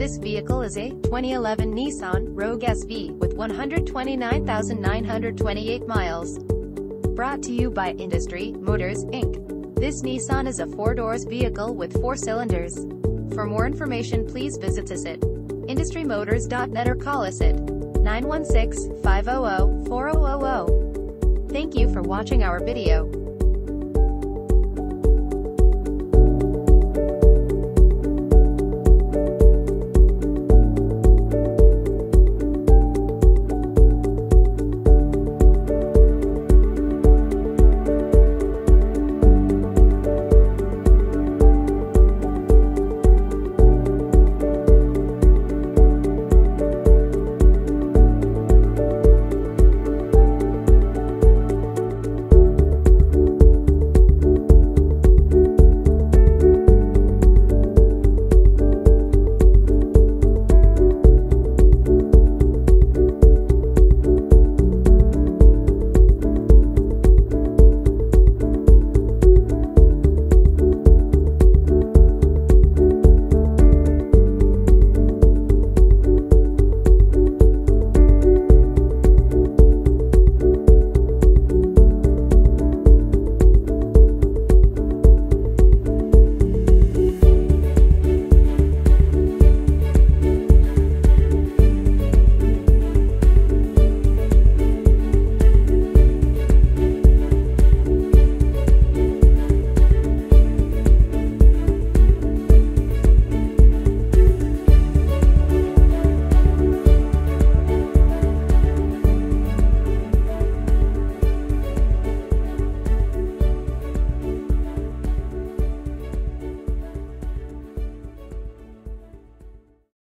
This vehicle is a 2011 Nissan Rogue SV with 129,928 miles. Brought to you by Industry Motors, Inc. This Nissan is a four-doors vehicle with four cylinders. For more information please visit us at industrymotors.net or call us at 916-500-4000. Thank you for watching our video.